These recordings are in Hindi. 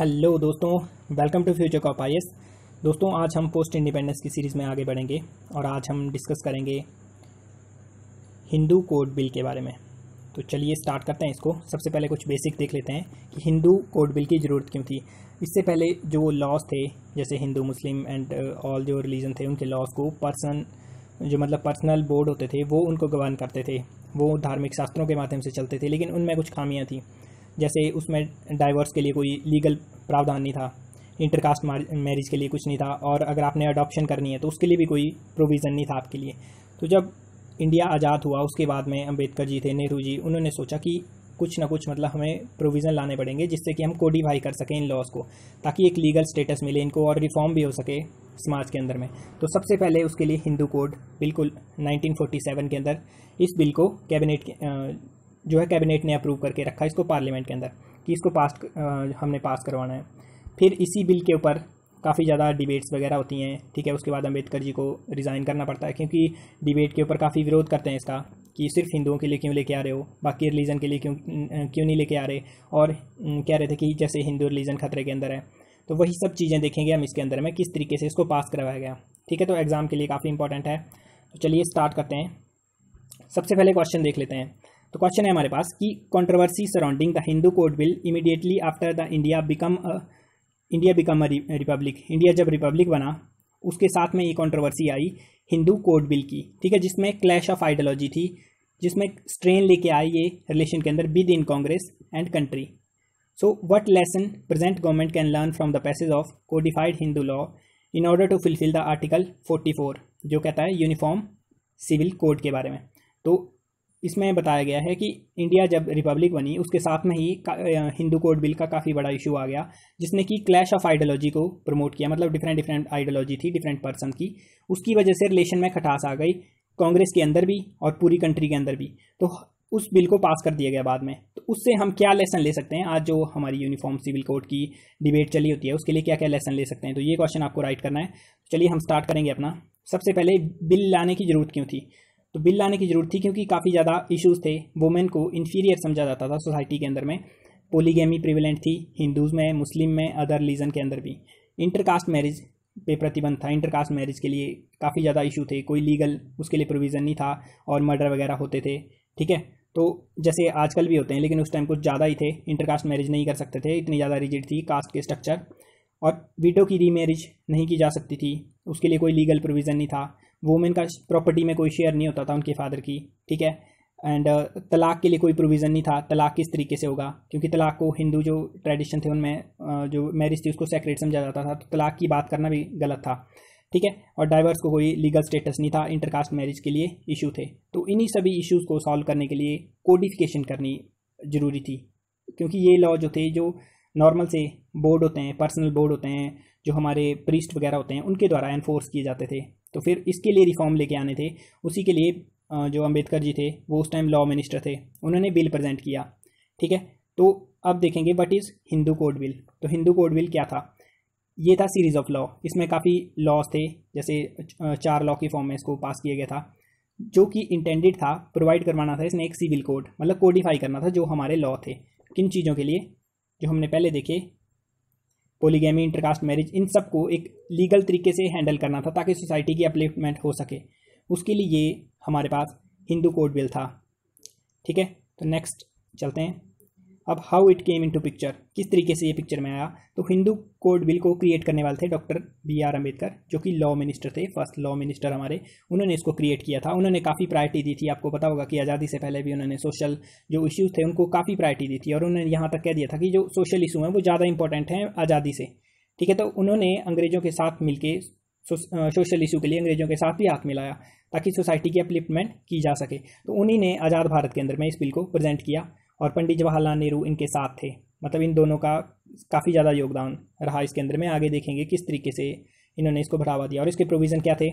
हेलो दोस्तों welcome to future cop I दोस्तों, आज हम पोस्ट इंडिपेंडेंस की सीरीज़ में आगे बढ़ेंगे और आज हम डिस्कस करेंगे हिंदू कोड बिल के बारे में। तो चलिए स्टार्ट करते हैं इसको। सबसे पहले कुछ बेसिक देख लेते हैं कि हिंदू कोड बिल की ज़रूरत क्यों थी। इससे पहले जो लॉज थे, जैसे हिंदू, मुस्लिम एंड ऑल जो रिलीजन थे, उनके लॉज को पर्सन जो मतलब पर्सनल बोर्ड होते थे, वो उनको गवर्न करते थे। वो धार्मिक शास्त्रों के माध्यम से चलते थे, लेकिन उनमें कुछ खामियाँ थी। जैसे उसमें डाइवर्स के लिए कोई लीगल प्रावधान नहीं था इंटरकास्ट मैरिज के लिए कुछ नहीं था, और अगर आपने अडॉप्शन करनी है तो उसके लिए भी कोई प्रोविज़न नहीं था आपके लिए। तो जब इंडिया आज़ाद हुआ, उसके बाद में अंबेडकर जी थे, नेहरू जी, उन्होंने सोचा कि कुछ ना कुछ मतलब हमें प्रोविज़न लाने पड़ेंगे जिससे कि हम कोडिफाई कर सकें इन लॉज को, ताकि एक लीगल स्टेटस मिले, इनको और रिफॉर्म भी हो सके समाज के अंदर में। तो सबसे पहले उसके लिए हिंदू कोड बिल्कुल 1947 के अंदर, इस बिल को कैबिनेट जो है कैबिनेट ने अप्रूव करके रखा इसको पार्लियामेंट के अंदर कि इसको पास हमने पास करवाना है। फिर इसी बिल के ऊपर काफ़ी ज़्यादा डिबेट्स वगैरह होती हैं, ठीक है, उसके बाद अंबेडकर जी को रिज़ाइन करना पड़ता है क्योंकि डिबेट के ऊपर काफ़ी विरोध करते हैं इसका कि सिर्फ़ हिंदुओं के लिए क्यों लेके आ रहे हो, बाकी रिलीजन के लिए क्यों क्यों नहीं लेके आ रहे? और कह रहे थे कि जैसे हिंदू रिलीजन खतरे के अंदर है तो वही सब चीज़ें देखेंगे हम इसके अंदर में किस तरीके से इसको पास करवाया गया, ठीक है? तो एग्ज़ाम के लिए काफ़ी इंपॉर्टेंट है। तो चलिए स्टार्ट करते हैं। सबसे पहले क्वेश्चन देख लेते हैं। तो क्वेश्चन है हमारे पास कि controversy surrounding the Hindu code bill immediately after the India become India become a republic India जब रिपब्लिक बना, उसके साथ में ये कंट्रोवर्सी आई हिंदू कोड बिल की। ठीक है, जिसमें क्लैश ऑफ़ आइडियोलॉजी थी, जिसमें स्ट्रेन लेके आई ये रिलेशन के अंदर within Congress and country so what lesson present government can learn from the passage of codified Hindu law in order to fulfil the article 44 जो कहता है यूनिफॉर्म सिविल कोड के बारे में। तो इसमें बताया गया है कि इंडिया जब रिपब्लिक बनी, उसके साथ में ही हिंदू कोड बिल का काफ़ी बड़ा इशू आ गया, जिसने कि क्लैश ऑफ़ आइडियोलॉजी को प्रमोट किया मतलब डिफरेंट डिफरेंट आइडियोलॉजी थी डिफरेंट पर्सन की। उसकी वजह से रिलेशन में खटास आ गई, कांग्रेस के अंदर भी और पूरी कंट्री के अंदर भी। तो उस बिल को पास कर दिया गया बाद में। तो उससे हम क्या लेसन ले सकते हैं? आज जो हमारी यूनिफॉर्म सिविल कोड की डिबेट चली होती है, उसके लिए क्या क्या लेसन ले सकते हैं? तो ये क्वेश्चन आपको राइट करना है। चलिए हम स्टार्ट करेंगे अपना। सबसे पहले बिल लाने की ज़रूरत क्यों थी? तो बिल लाने की ज़रूरत थी क्योंकि काफ़ी ज़्यादा इश्यूज़ थे। वुमेन को इन्फीरियर समझा जाता था सोसाइटी के अंदर में। पोलीगेमी प्रिविलेंट थी हिंदूज़ में मुस्लिम में अदर रिलीजन के अंदर भी। इंटरकास्ट मैरिज पे प्रतिबंध था। इंटरकास्ट मैरिज के लिए काफ़ी ज़्यादा इशू थे। कोई लीगल उसके लिए प्रोविज़न नहीं था और मर्डर वगैरह होते थे। ठीक है? तो जैसे आजकल भी होते हैं, लेकिन उस टाइम कुछ ज़्यादा ही थे। इंटरकास्ट मैरिज नहीं कर सकते थे। इतनी ज़्यादा रिजिड थी कास्ट के स्ट्रक्चर और वीटो की रीमैरिज नहीं की जा सकती थी। उसके लिए कोई लीगल प्रोविज़न नहीं था। वुमेन का प्रॉपर्टी में कोई शेयर नहीं होता था उनके फादर की ठीक है? एंड uh, तलाक के लिए कोई प्रोविज़न नहीं था। तलाक किस तरीके से होगा? क्योंकि तलाक को हिंदू जो ट्रेडिशन थे उनमें uh, जो मैरिज थी उसको सेक्रेट समझा जाता था। तो तलाक की बात करना भी गलत था ठीक है? और डाइवर्स को कोई लीगल स्टेटस नहीं था इंटरकास्ट मैरिज के लिए इशू थे। तो इन्हीं सभी इश्यूज़ को सॉल्व करने के लिए कोडिफिकेशन करनी ज़रूरी थी। क्योंकि ये लॉ जो थे जो नॉर्मल से बोर्ड होते हैं पर्सनल बोर्ड होते हैं जो हमारे प्रिस्ट वगैरह होते हैं, उनके द्वारा एनफोर्स किए जाते थे। तो फिर इसके लिए रिफॉर्म लेके आने थे। उसी के लिए जो अंबेडकर जी थे, वो उस टाइम लॉ मिनिस्टर थे। उन्होंने बिल प्रेजेंट किया, ठीक है? तो अब देखेंगे what is Hindu code bill तो हिंदू कोड बिल क्या था? ये था सीरीज़ ऑफ़ लॉ इसमें काफ़ी लॉज थे, जैसे चार लॉ की फॉर्म में इसको पास किया गया था, जो कि इंटेंडेड था प्रोवाइड करवाना था इसने एक सिविल कोड मतलब कोडिफाई करना था जो हमारे लॉ थे। किन चीज़ों के लिए? जो हमने पहले देखे पोलीगेमी इंटरकास्ट मैरिज इन सबको एक लीगल तरीके से हैंडल करना था ताकि सोसाइटी की अपलिफ्टमेंट हो सके। उसके लिए हमारे पास हिंदू कोड बिल था। ठीक है? तो नेक्स्ट चलते हैं। अब how it came into picture किस तरीके से ये पिक्चर में आया तो हिंदू कोड बिल को क्रिएट करने वाले थे डॉक्टर बी आर अंबेडकर जो कि लॉ मिनिस्टर थे फ़र्स्ट लॉ मिनिस्टर हमारे, उन्होंने इसको क्रिएट किया था। उन्होंने काफ़ी प्रायोरिटी दी थी, आपको पता होगा कि आज़ादी से पहले भी उन्होंने सोशल जो इश्यूज़ थे, उनको काफ़ी प्रायोरिटी दी थी और उन्होंने यहाँ तक कह दिया था कि जो सोशल इशू हैं, वो ज़्यादा इंपॉर्टेंट हैं आज़ादी से। ठीक है तो उन्होंने अंग्रेज़ों के साथ मिलके सोशल इशू के लिए अंग्रेज़ों के साथ भी हाथ मिलाया, ताकि सोसाइटी की अपलिफ्टमेंट की जा सके। तो उन्हीं ने आज़ाद भारत के अंदर में इस बिल को प्रेजेंट किया। और पंडित जवाहरलाल नेहरू इनके साथ थे। मतलब इन दोनों का काफ़ी ज़्यादा योगदान रहा इसके अंदर। में आगे देखेंगे किस तरीके से इन्होंने इसको बढ़ावा दिया। और इसके प्रोविज़न क्या थे?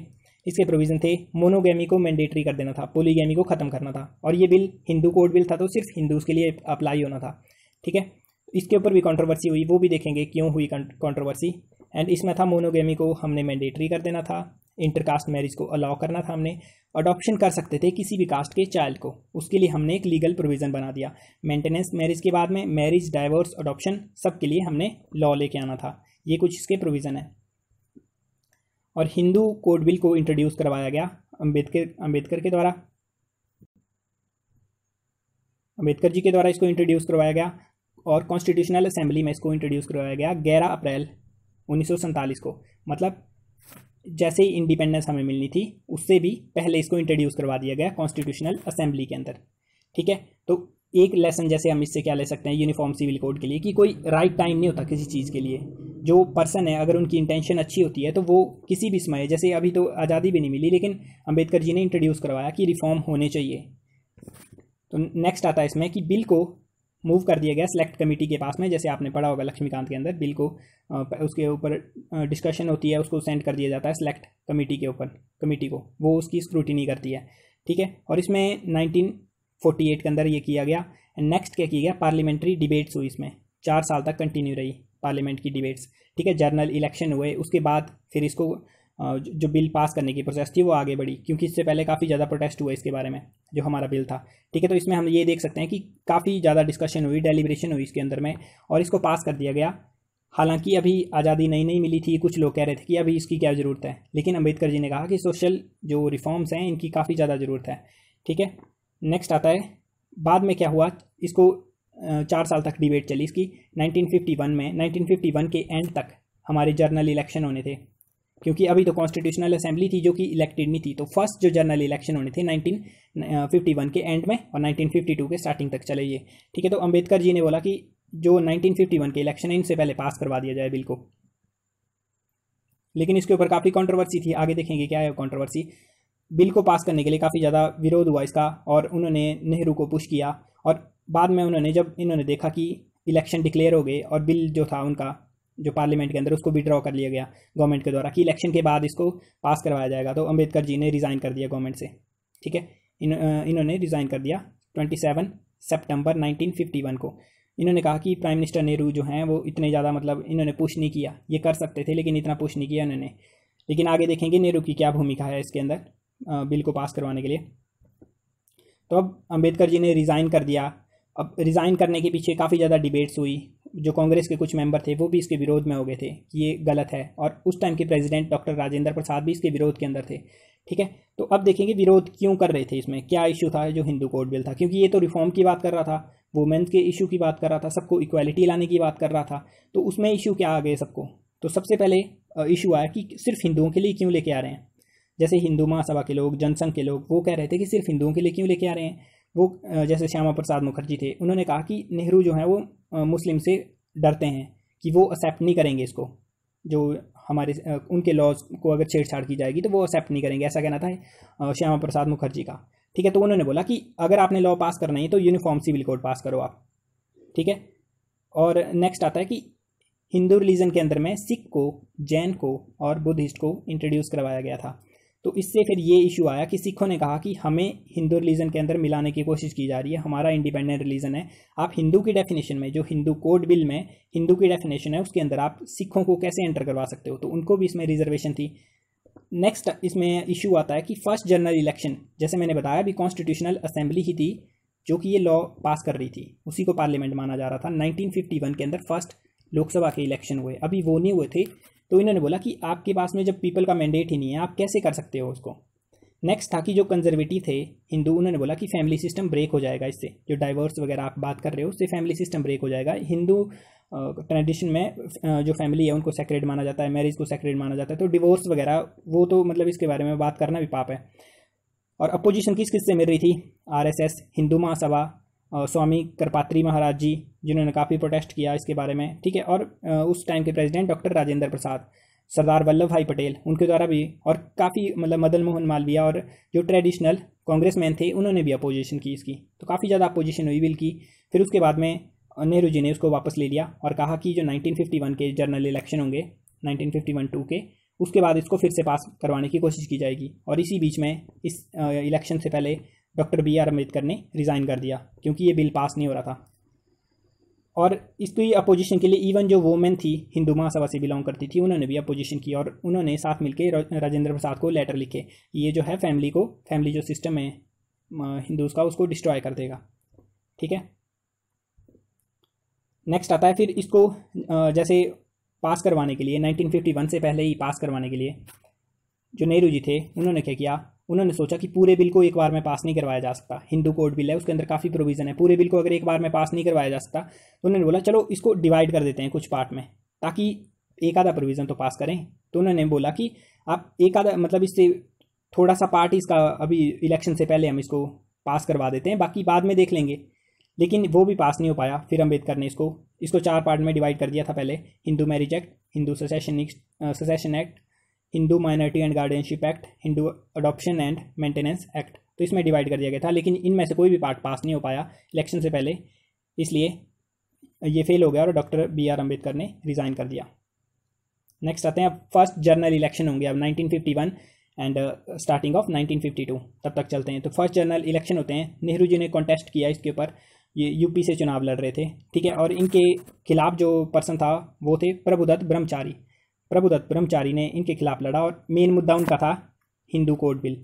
इसके प्रोविज़न थे मोनोगेमी को मैंडेटरी कर देना था पोलीगेमी को ख़त्म करना था। और ये बिल हिंदू कोड बिल था तो सिर्फ़ हिंदूज़ के लिए अप्लाई होना था। ठीक है? इसके ऊपर भी कंट्रोवर्सी हुई, वो भी देखेंगे क्यों हुई कंट्रोवर्सी एंड इसमें था मोनोगेमी को हमने मैंडेटरी कर देना था इंटरकास्ट मैरिज को अलाउ करना था हमने अडॉप्शन कर सकते थे किसी भी कास्ट के चाइल्ड को। उसके लिए हमने एक लीगल प्रोविज़न बना दिया। मेंटेनेंस मैरिज के बाद में मैरिज डाइवोर्स अडॉप्शन सब के लिए हमने लॉ लेके आना था। ये कुछ इसके प्रोविज़न है। और हिंदू कोड बिल को इंट्रोड्यूस करवाया गया अंबेडकर अंबेडकर के द्वारा। अंबेडकर जी के द्वारा इसको इंट्रोड्यूस करवाया गया और कॉन्स्टिट्यूशनल असेंबली में इसको इंट्रोड्यूस करवाया गया ग्यारह अप्रैल। उन्नीस सौ सैंतालीस को। मतलब जैसे ही इंडिपेंडेंस हमें मिलनी थी, उससे भी पहले इसको इंट्रोड्यूस करवा दिया गया कॉन्स्टिट्यूशनल असेंबली के अंदर। ठीक है? तो एक लेसन जैसे हम इससे क्या ले सकते हैं यूनिफॉर्म सिविल कोड के लिए, कि कोई राइट टाइम नहीं होता किसी चीज़ के लिए। जो पर्सन है, अगर उनकी इंटेंशन अच्छी होती है तो वो किसी भी समय, जैसे अभी तो आज़ादी भी नहीं मिली, लेकिन अंबेडकर जी ने इंट्रोड्यूस करवाया कि रिफॉर्म होने चाहिए। तो नेक्स्ट आता है इसमें कि बिल को मूव कर दिया गया सेलेक्ट कमेटी के पास में, जैसे आपने पढ़ा होगा लक्ष्मीकांत के अंदर, बिल को उसके ऊपर डिस्कशन होती है, उसको सेंड कर दिया जाता है सेलेक्ट कमेटी के ऊपर कमेटी को, वो उसकी स्क्रूटिनी करती है, ठीक है? और इसमें 1948 के अंदर ये किया गया एंड नेक्स्ट क्या किया गया? पार्लियामेंट्री डिबेट्स हुई इसमें, चार साल तक कंटिन्यू रही पार्लियामेंट की डिबेट्स ठीक है? जर्नल इलेक्शन हुए, उसके बाद फिर इसको जो बिल पास करने की प्रोसेस थी वो आगे बढ़ी, क्योंकि इससे पहले काफ़ी ज़्यादा प्रोटेस्ट हुआ इसके बारे में, जो हमारा बिल था। ठीक है तो इसमें हम ये देख सकते हैं कि काफ़ी ज़्यादा डिस्कशन हुई डेलीब्रेशन हुई इसके अंदर में, और इसको पास कर दिया गया। हालाँकि अभी आज़ादी नई नई मिली थी, कुछ लोग कह रहे थे कि अभी इसकी क्या ज़रूरत है, लेकिन अंबेडकर जी ने कहा कि सोशल जो रिफॉर्म्स हैं, इनकी काफ़ी ज़्यादा ज़रूरत है। ठीक है नेक्स्ट आता है, बाद में क्या हुआ, इसको चार साल तक डिबेट चली इसकी 1951 में 1951 के एंड तक हमारे जर्नल इलेक्शन होने थे। क्योंकि अभी तो कॉन्स्टिट्यूशनल असेंबली थी जो कि इलेक्टेड नहीं थी तो फ़र्स्ट जो जनरल इलेक्शन होने थे 1951 के एंड में और 1952 के स्टार्टिंग तक चले ये। ठीक है तो अंबेडकर जी ने बोला कि जो 1951 के इलेक्शन है, इनसे पहले पास करवा दिया जाए बिल को। लेकिन इसके ऊपर काफ़ी कॉन्ट्रोवर्सी थी, आगे देखेंगे क्या है कॉन्ट्रोवर्सी बिल को पास करने के लिए काफ़ी ज़्यादा विरोध हुआ इसका और उन्होंने नेहरू को पुश किया और बाद में उन्होंने जब इन्होंने देखा कि इलेक्शन डिक्लेयर हो गए और बिल जो था उनका जो पार्लियामेंट के अंदर, उसको विड्रॉ कर लिया गया गवर्नमेंट के द्वारा कि इलेक्शन के बाद इसको पास करवाया जाएगा। तो अंबेडकर जी ने रिज़ाइन कर दिया गवर्नमेंट से, ठीक है? इन इन्होंने रिज़ाइन कर दिया twenty seven September nineteen fifty one को। इन्होंने कहा कि प्राइम मिनिस्टर नेहरू जो हैं, वो इतने ज़्यादा मतलब इन्होंने पुश नहीं किया, ये कर सकते थे, लेकिन इतना पुश नहीं किया इन्होंने। लेकिन आगे देखेंगे नेहरू की क्या भूमिका है इसके अंदर बिल को पास करवाने के लिए। तो अब अंबेडकर जी ने रिज़ाइन कर दिया। अब रिज़ाइन करने के पीछे काफ़ी ज़्यादा डिबेट्स हुई जो कांग्रेस के कुछ मेंबर थे, वो भी इसके विरोध में हो गए थे कि ये गलत है। और उस टाइम के प्रेसिडेंट डॉक्टर राजेंद्र प्रसाद भी इसके विरोध के अंदर थे, ठीक है? तो अब देखेंगे विरोध क्यों कर रहे थे इसमें? क्या इशू था जो हिंदू कोड बिल था? क्योंकि ये तो रिफॉर्म की बात कर रहा था वुमेन्स के इशू की बात कर रहा था, सबको इक्वालिटी लाने की बात कर रहा था। तो उसमें इशू क्या आ गए सबको? तो सबसे पहले इशू आया कि सिर्फ़ हिंदुओं के लिए क्यों लेके आ रहे हैं? जैसे हिंदू महासभा के लोग, जनसंघ के लोग, वो कह रहे थे कि सिर्फ़ हिंदुओं के लिए क्यों लेके आ रहे हैं? वो जैसे श्यामा प्रसाद मुखर्जी थे, उन्होंने कहा कि नेहरू जो हैं वो मुस्लिम से डरते हैं कि वो एक्सेप्ट नहीं करेंगे इसको। जो हमारे उनके लॉज को अगर छेड़छाड़ की जाएगी तो वो एक्सेप्ट नहीं करेंगे, ऐसा कहना था श्यामा प्रसाद मुखर्जी का। ठीक है तो उन्होंने बोला कि अगर आपने लॉ पास करना है तो यूनिफॉर्म सिविल कोड पास करो आप। ठीक है? और नेक्स्ट आता है कि हिंदू रिलीजन के अंदर में सिख को जैन को और बुद्धिस्ट को इंट्रोड्यूस करवाया गया था। तो इससे फिर ये इशू आया कि सिखों ने कहा कि हमें हिंदू रिलीजन के अंदर मिलाने की कोशिश की जा रही है। हमारा इंडिपेंडेंट रिलीजन है। आप हिंदू की डेफिनेशन में, जो हिंदू कोड बिल में हिंदू की डेफिनेशन है, उसके अंदर आप सिखों को कैसे एंटर करवा सकते हो? तो उनको भी इसमें रिजर्वेशन थी। नेक्स्ट इसमें इशू आता है कि फ़र्स्ट जनरल इलेक्शन जैसे मैंने बताया, अभी कॉन्स्टिट्यूशनल असेंबली ही थी, जो कि ये लॉ पास कर रही थी। उसी को पार्लियामेंट माना जा रहा था 1951 के अंदर फ़र्स्ट लोकसभा के इलेक्शन हुए, अभी वो नहीं हुए थे तो इन्होंने बोला कि आपके पास में जब पीपल का मैंडेट ही नहीं है, आप कैसे कर सकते हो उसको? नेक्स्ट था कि जो कंजर्वेटिव थे, हिंदू, उन्होंने बोला कि फैमिली सिस्टम ब्रेक हो जाएगा इससे। जो डाइवर्स वगैरह आप बात कर रहे हो, उससे फैमिली सिस्टम ब्रेक हो जाएगा। हिंदू ट्रेडिशन में जो फैमिली है, उनको सेक्रेट माना जाता है मैरिज को सेक्रेट माना जाता है तो डिवोर्स वगैरह, वो तो मतलब इसके बारे में बात करना भी पाप है। और अपोजिशन किस किस से मिल रही थी? आरएसएस हिंदू महासभा स्वामी करपात्री महाराज जी जिन्होंने काफ़ी प्रोटेस्ट किया इसके बारे में, ठीक है? और उस टाइम के प्रेसिडेंट डॉक्टर राजेंद्र प्रसाद, सरदार वल्लभ भाई पटेल, उनके द्वारा भी और काफ़ी मतलब मदन मोहन मालवीय और जो ट्रेडिशनल कांग्रेस मैन थे, उन्होंने भी अपोजिशन की इसकी। तो काफ़ी ज़्यादा अपोजिशन हुई बिल की। फिर उसके बाद में नेहरू जी ने उसको वापस ले लिया और कहा कि जो 1951 के जनरल इलेक्शन होंगे 1951 टू के, उसके बाद इसको फिर से पास करवाने की कोशिश की जाएगी। और इसी बीच में इस इलेक्शन से पहले डॉक्टर बी आर अंबेडकर ने रिज़ाइन कर दिया, क्योंकि ये बिल पास नहीं हो रहा था। और इसकी अपोजिशन के लिए इवन जो वोमेन थी, हिंदू महासभा से बिलोंग करती थी, उन्होंने भी अपोजिशन की और उन्होंने साथ मिलकर राजेंद्र प्रसाद को लेटर लिखे। ये जो है फैमिली को फैमिली जो सिस्टम है हिंदूज का, उसको डिस्ट्रॉय कर देगा। ठीक है? नेक्स्ट आता है फिर इसको जैसे पास करवाने के लिए 1951 से पहले ही पास करवाने के लिए, जो नेहरू जी थे, उन्होंने क्या किया? उन्होंने सोचा कि पूरे बिल को एक बार में पास नहीं करवाया जा सकता। हिंदू कोड बिल है, उसके अंदर काफ़ी प्रोविज़न है। पूरे बिल को अगर एक बार में पास नहीं करवाया जा सकता तो उन्होंने बोला, चलो, इसको डिवाइड कर देते हैं कुछ पार्ट में, ताकि एक आधा प्रोविज़न तो पास करें। तो उन्होंने बोला कि आप एक आधा मतलब इससे थोड़ा सा पार्ट इसका अभी इलेक्शन से पहले हम इसको पास करवा देते हैं, बाकी बाद में देख लेंगे। लेकिन वो भी पास नहीं हो पाया, फिर अंबेडकर ने इसको इसको चार पार्ट में डिवाइड कर दिया था पहले, Hindu marriage act Hindu succession succession act Hindu minority and guardianship act Hindu adoption and maintenance act तो इसमें डिवाइड कर दिया गया था, लेकिन इनमें से कोई भी पार्ट पास नहीं हो पाया इलेक्शन से पहले। इसलिए ये फेल हो गया और डॉक्टर बी आर अंबेडकर ने रिज़ाइन कर दिया। नेक्स्ट आते हैं, अब फ़र्स्ट जर्नल इलेक्शन होंगे अब 1951 एंड स्टार्टिंग ऑफ़ 1952 तब तक चलते हैं। तो फ़र्स्ट जर्नल इलेक्शन होते हैं। नेहरू जी ने कॉन्टेस्ट किया इसके ऊपर। ये यूपी से चुनाव लड़ रहे थे। ठीक है? और इनके खिलाफ जो पर्सन था, वो थे प्रभुदत्त ब्रह्मचारी। प्रभुदत्त ब्रह्मचारी ने इनके खिलाफ लड़ा और मेन मुद्दा उनका था हिंदू कोड बिल।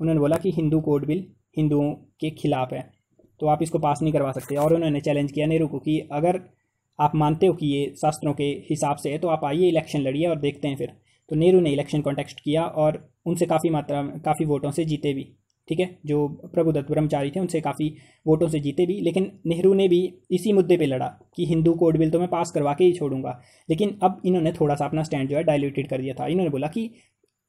उन्होंने बोला कि हिंदू कोड बिल हिंदुओं के खिलाफ है तो आप इसको पास नहीं करवा सकते। और उन्होंने चैलेंज किया नेहरू को कि अगर आप मानते हो कि ये शास्त्रों के हिसाब से है तो आप आइए इलेक्शन लड़िए और देखते हैं फिर। तो नेहरू ने इलेक्शन कॉन्टेक्स्ट किया और उनसे काफ़ी मात्रा काफ़ी वोटों से जीते भी। ठीक है, जो प्रभुदत्त ब्रह्मचारी थे, उनसे काफ़ी वोटों से जीते भी, लेकिन नेहरू ने भी इसी मुद्दे पे लड़ा कि हिंदू कोड बिल तो मैं पास करवा के ही छोड़ूँगा। लेकिन अब इन्होंने थोड़ा सा अपना स्टैंड जो है डायल्यूटेड कर दिया था। इन्होंने बोला कि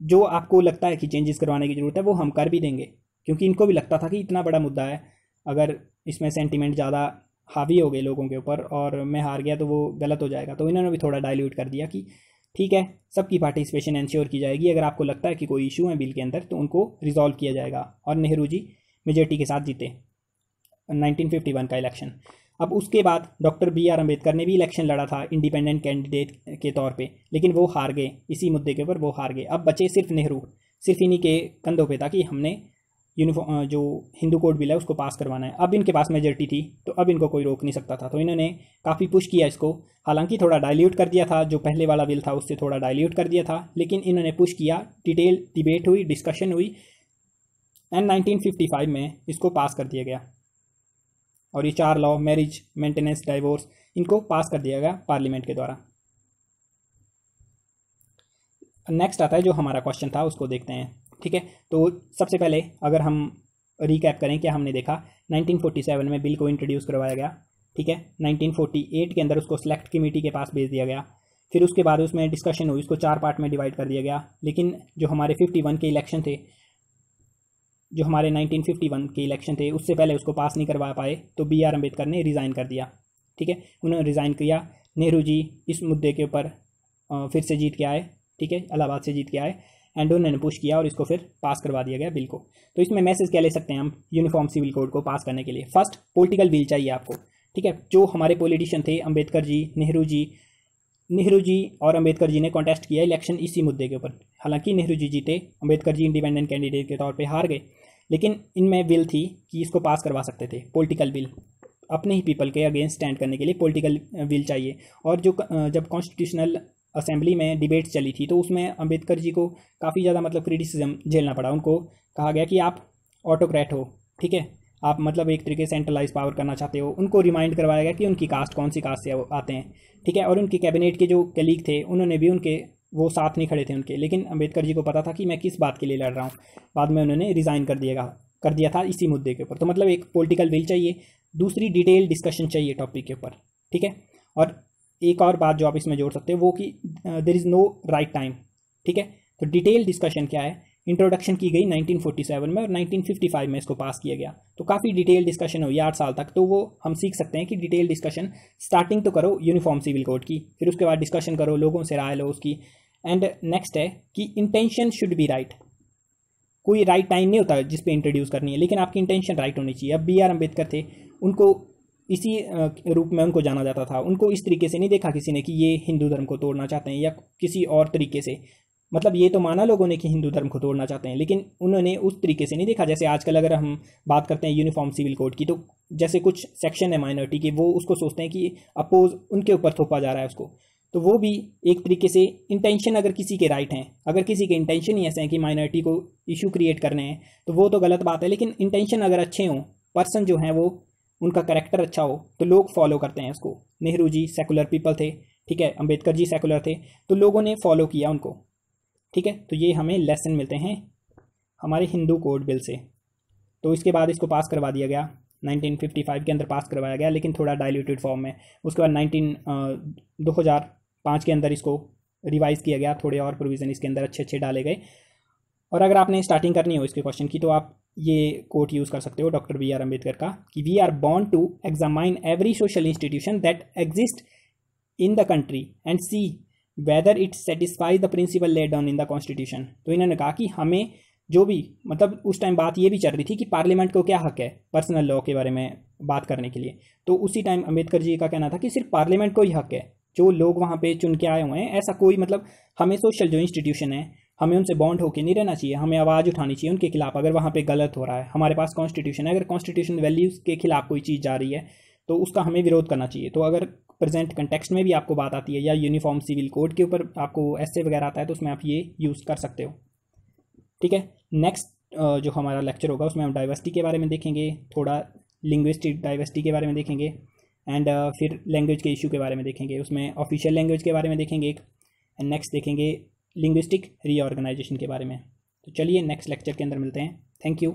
जो आपको लगता है कि चेंजेस करवाने की ज़रूरत है, वो हम कर भी देंगे। क्योंकि इनको भी लगता था कि इतना बड़ा मुद्दा है। अगर इसमें सेंटिमेंट ज़्यादा हावी हो गए लोगों के ऊपर और मैं हार गया तो वो गलत हो जाएगा। तो इन्होंने भी थोड़ा डायल्यूट कर दिया कि ठीक है? सबकी पार्टिसिपेशन इंश्योर की जाएगी। अगर आपको लगता है कि कोई इशू है बिल के अंदर तो उनको रिजॉल्व किया जाएगा। और नेहरू जी मेजोरिटी के साथ जीते। 1951 का इलेक्शन अब उसके बाद डॉक्टर बी आर अंबेडकर ने भी इलेक्शन लड़ा था इंडिपेंडेंट कैंडिडेट के तौर पे। लेकिन वो हार गए। इसी मुद्दे के ऊपर वो हार गए। अब बचे सिर्फ़ नेहरू। सिर्फ़ इन्हीं के कंधों पे था कि हमने यूनिफॉर्म जो हिंदू कोड बिल है उसको पास करवाना है। अब इनके पास मेजोरिटी थी तो अब इनको कोई रोक नहीं सकता था। तो इन्होंने काफ़ी पुश किया इसको। हालाँकि थोड़ा डाइल्यूट कर दिया था, जो पहले वाला बिल था, उससे थोड़ा डाइल्यूट कर दिया था, लेकिन इन्होंने पुश किया। डिटेल डिबेट हुई डिस्कशन हुई एंड 1955 में इसको पास कर दिया गया। और ये चार लॉ मैरिज मेंटेनेंस डाइवोर्स इनको पास कर दिया गया पार्लियामेंट के द्वारा। नेक्स्ट आता है जो हमारा क्वेश्चन था, उसको देखते हैं। ठीक है? तो सबसे पहले अगर हम रिकैप करें क्या हमने देखा 1947 में बिल को इंट्रोड्यूस करवाया गया, ठीक है? 1948 के अंदर उसको सेलेक्ट कमेटी के पास भेज दिया गया। फिर उसके बाद उसमें डिस्कशन हुई, उसको चार पार्ट में डिवाइड कर दिया गया। लेकिन जो हमारे 51 के इलेक्शन थे, जो हमारे 1951 के इलेक्शन थे, उससे पहले उसको पास नहीं करवा पाए तो बी आर अंबेडकर ने रिज़ाइन कर दिया। ठीक है? उन्होंने रिज़ाइन किया। नेहरू जी इस मुद्दे के ऊपर फिर से जीत के आए। ठीक है? इलाहाबाद से जीत के आए। एंड ने पुश किया और इसको फिर पास करवा दिया गया बिल को। तो इसमें मैसेज क्या ले सकते हैं हम? यूनिफॉर्म सिविल कोड को पास करने के लिए। फ़र्स्ट पॉलिटिकल विल चाहिए आपको। ठीक है? जो हमारे पॉलिटिशियन थे अंबेडकर जी नेहरू जी नेहरू जी और अंबेडकर जी ने कॉन्टेस्ट किया इलेक्शन इसी मुद्दे के ऊपर। हालाँकि नेहरू जी जीते अंबेडकर जी इंडिपेंडेंट कैंडिडेट के तौर पर हार गए। लेकिन इनमें विल थी कि इसको पास करवा सकते थे पॉलिटिकल विल अपने ही पीपल के अगेंस्ट स्टैंड करने के लिए पॉलिटिकल विल चाहिए। और जो जब कॉन्स्टिट्यूशनल असेंबली में डिबेट चली थी तो उसमें अंबेडकर जी को काफ़ी ज़्यादा मतलब क्रिटिसिज्म झेलना पड़ा। उनको कहा गया कि आप ऑटोक्रेट हो, ठीक है? आप मतलब एक तरीके से सेंट्रलाइज पावर करना चाहते हो। उनको रिमाइंड करवाया गया कि उनकी कास्ट कौन सी कास्ट से आते हैं, ठीक है? और उनके कैबिनेट के जो कलीग थे, उन्होंने भी उनके, वो साथ नहीं खड़े थे उनके। लेकिन अंबेडकर जी को पता था कि मैं किस बात के लिए लड़ रहा हूँ। बाद में उन्होंने रिज़ाइन कर दिएगा कर दिया था इसी मुद्दे के ऊपर। तो मतलब एक पॉलिटिकल विल चाहिए, दूसरी डिटेल डिस्कशन चाहिए टॉपिक के ऊपर, ठीक है? और एक और बात जो आप इसमें जोड़ सकते हो, वो कि there is no right time ठीक है? तो डिटेल डिस्कशन क्या है? इंट्रोडक्शन की गई 1947 में और 1955 में इसको पास किया गया। तो काफ़ी डिटेल डिस्कशन हुई आठ साल तक तो वो हम सीख सकते हैं कि डिटेल डिस्कशन स्टार्टिंग तो करो यूनिफॉर्म सिविल कोड की, फिर उसके बाद डिस्कशन करो, लोगों से राय लो उसकी। एंड नेक्स्ट है कि इंटेंशन शुड बी राइट कोई राइट right टाइम नहीं होता जिस पे इंट्रोड्यूस करनी है, लेकिन आपकी इंटेंशन राइट होनी चाहिए। अब बी आर अंबेडकर थे, उनको इसी रूप में उनको जाना जाता था। उनको इस तरीके से नहीं देखा किसी ने कि ये हिंदू धर्म को तोड़ना चाहते हैं या किसी और तरीके से। मतलब ये तो माना लोगों ने कि हिंदू धर्म को तोड़ना चाहते हैं, लेकिन उन्होंने उस तरीके से नहीं देखा। जैसे आजकल अगर हम बात करते हैं यूनिफॉर्म सिविल कोड की तो जैसे कुछ सेक्शन है माइनॉरिटी के, वो उसको सोचते हैं कि अपोज उनके ऊपर थोपा जा रहा है उसको। तो वो भी एक तरीके से इंटेंशन अगर किसी के राइट हैं, अगर किसी के इंटेंशन ही ऐसे हैं कि माइनॉरिटी को इशू क्रिएट करने हैं तो वो तो गलत बात है। लेकिन इंटेंशन अगर अच्छे हों पर्सन जो हैं वो उनका करेक्टर अच्छा हो तो लोग फॉलो करते हैं उसको। नेहरू जी सेकुलर पीपल थे, ठीक है? अंबेडकर जी सेकुलर थे तो लोगों ने फॉलो किया उनको, ठीक है? तो ये हमें लेसन मिलते हैं हमारे हिंदू कोड बिल से। तो इसके बाद इसको पास करवा दिया गया। 1955 के अंदर पास करवाया गया, लेकिन थोड़ा डाइल्यूटेड फॉर्म में। उसके बाद 19 दो हज़ार पाँच के अंदर इसको रिवाइज़ किया गया, थोड़े और प्रोविज़न इसके अंदर अच्छे अच्छे डाले गए। और अगर आपने स्टार्टिंग करनी हो इसके क्वेश्चन की तो आप ये कोट यूज़ कर सकते हो डॉक्टर बी आर अंबेडकर का, कि we are bound to examine every social institution that exist in the country and see whether it satisfy the principle laid down in the constitution तो इन्होंने कहा कि हमें जो भी मतलब उस टाइम बात ये भी चल रही थी कि पार्लियामेंट को क्या हक है पर्सनल लॉ के बारे में बात करने के लिए। तो उसी टाइम अंबेडकर जी का कहना था कि सिर्फ़ पार्लियामेंट को ही हक है। जो लोग वहाँ पे चुन के आए हुए हैं, ऐसा कोई मतलब हमें सोशल जो इंस्टीट्यूशन है हमें उनसे बॉन्ड होकर नहीं रहना चाहिए, हमें आवाज़ उठानी चाहिए उनके खिलाफ, अगर वहाँ पे गलत हो रहा है। हमारे पास कॉन्स्टिट्यूशन है, अगर कॉन्स्टिट्यूशन वैल्यूज़ के खिलाफ कोई चीज़ जा रही है तो उसका हमें विरोध करना चाहिए। तो अगर प्रेजेंट कंटेक्स्ट में भी आपको बात आती है या यूनिफॉर्म सिविल कोड के ऊपर आपको ऐसे वगैरह आता है तो उसमें आप ये यूज़ कर सकते हो। ठीक है? नेक्स्ट जो हमारा लेक्चर होगा, उसमें हम डाइवर्सिटी के बारे में देखेंगे, थोड़ा लिंग्विस्टिक डाइवर्सिटी के बारे में देखेंगे एंड फिर लैंग्वेज के इशू के बारे में देखेंगे। उसमें ऑफिशियल लैंग्वेज के बारे में देखेंगे एक एंड नेक्स्ट देखेंगे लिंग्विस्टिक रीऑर्गेनाइजेशन के बारे में। तो चलिए नेक्स्ट लेक्चर के अंदर मिलते हैं। Thank you